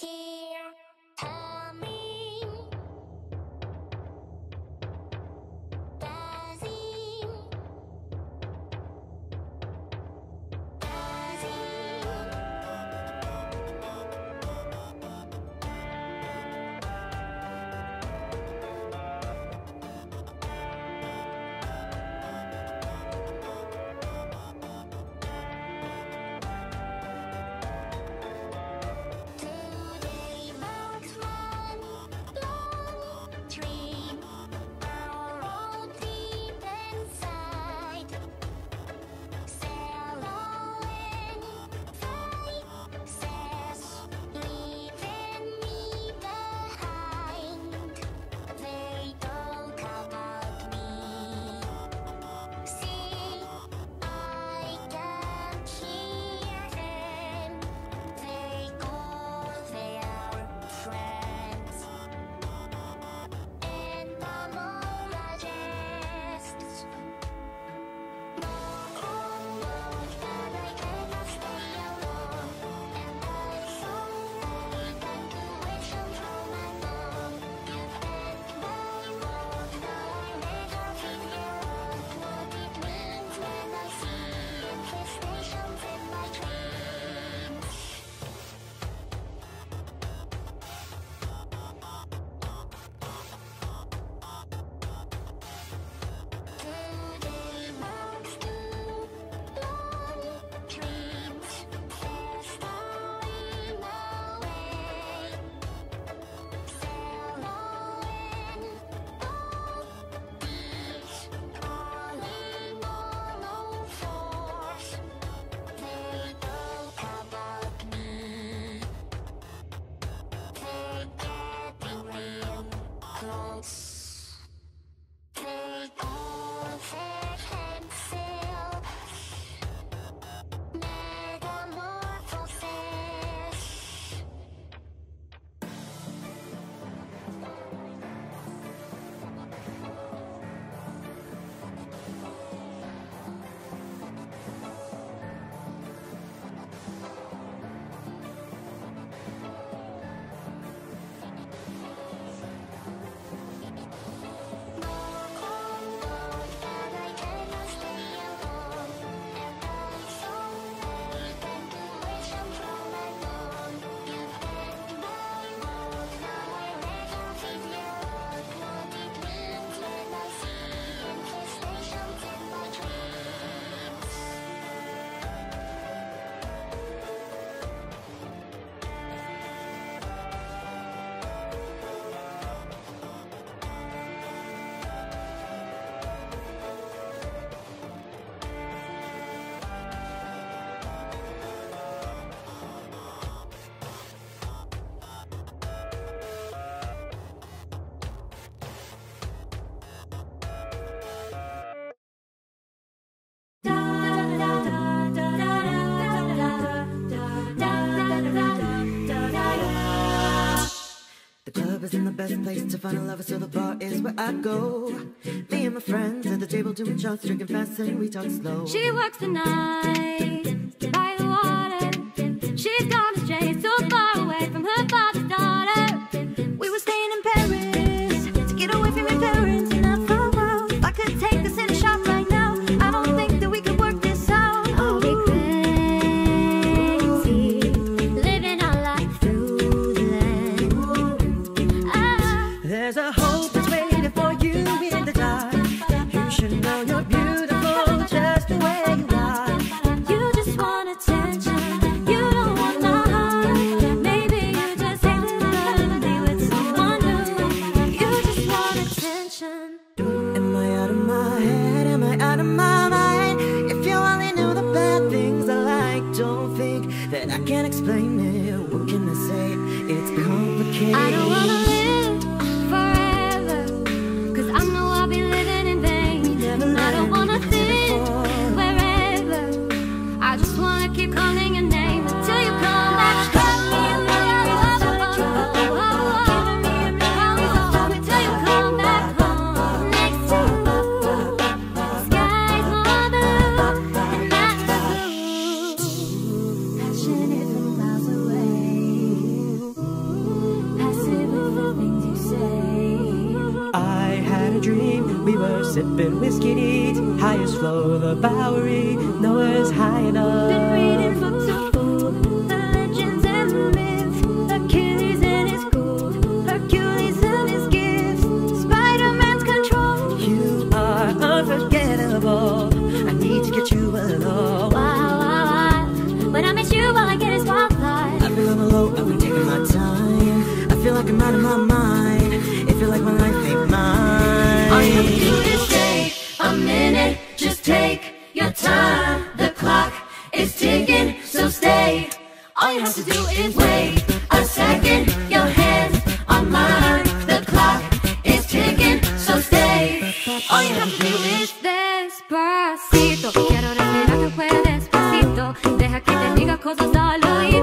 she is in the best place to find a lover, so the bar is where I go. Me and my friends at the table doing shots, drinking fast, and we talk slow. She works the night by the water. She's got I can't explain it, what can I say? It's complicated. Dream. We were sipping whiskey neat, highest floor of the Bowery. Nowhere's high enough. Been reading books of old, the legends and the myths, Achilles and his gold, Hercules and his gifts, Spider-Man's control. You are unforgettable. I need to get you alone. Wow, wow, wow. When I miss you, all I get is wildlife. I feel I'm alone, I've been taking my time. I feel like I'm out of my mind. It feel like my have to do is stay a minute, just take your time. The clock is ticking, so stay. All you have to do is wait a second. Your hands on mine. The clock is ticking, so stay. All you have to do is despacito. Quiero respirar tu cuello despacito. Deja que te diga cosas al oído.